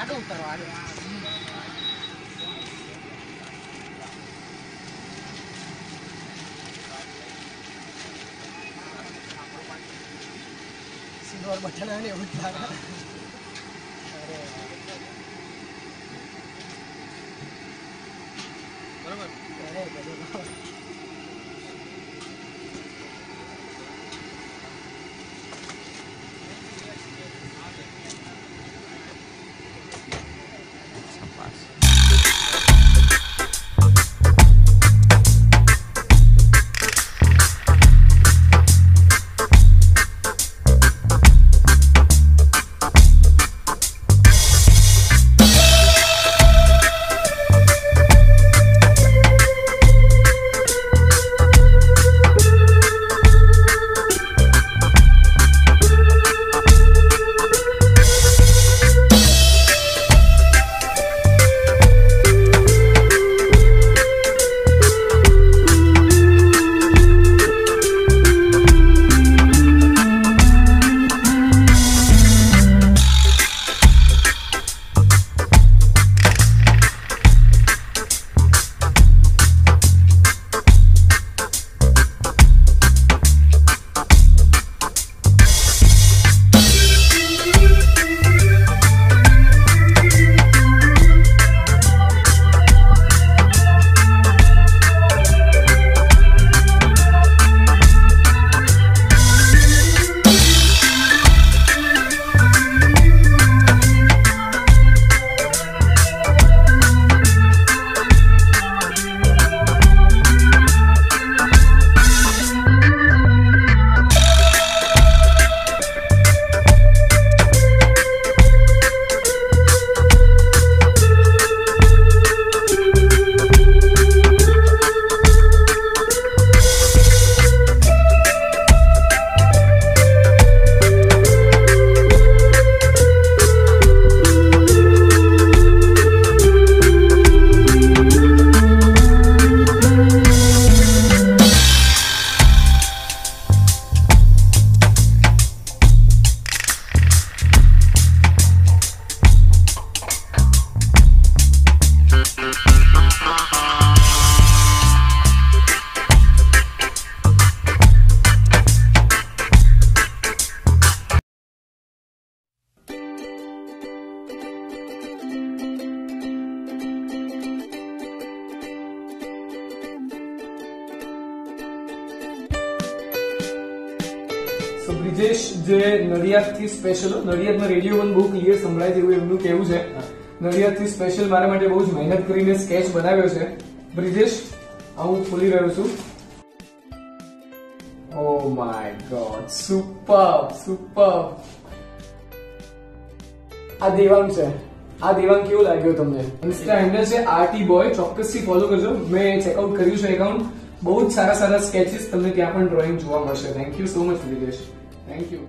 આડો ઉતારો આડો. સિલ્વર બટન આવે ને એવું જ લાગે. બરાબર? બરાબર સો બ્રિજેશ જે નડિયાદથી સ્પેશિયલ નડિયાદમાં રેડિયો વન બહુ ક્લિયર સંભળાય છે એવું એમનું કહેવું છે. નડિયાદથી સ્પેશિયલ મારા માટે બહુ જ મહેનત કરીને સ્કેચ બનાવ્યો છે. બ્રિજેશ હું ખોલી રહ્યો છું. Oh my god super super આ દેવાંગ છે. આ દેવાંગ કેવો લાગ્યો તમને? ઇન્સ્ટા હેન્ડલ છે આરટી બોય ચોક્કસથી ફોલો કરજો. મેં ચેકઆઉટ કર્યું છે એકાઉન્ટ બહુ જ સારા સારા સ્કેચીસ તમને ત્યાં પણ ડ્રોઈંગ જોવા મળશે. થેન્ક યુ સો મચ વિદેશ થેન્ક યુ